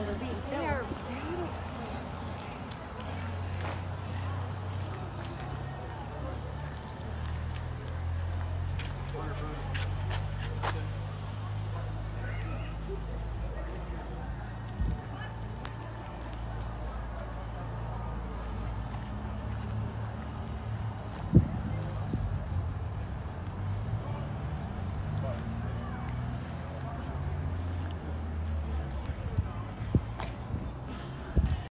that are being. They are beautiful.